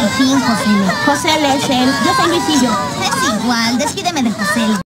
José. José es él. Yo soy Luisillo. Es igual, despídeme de José.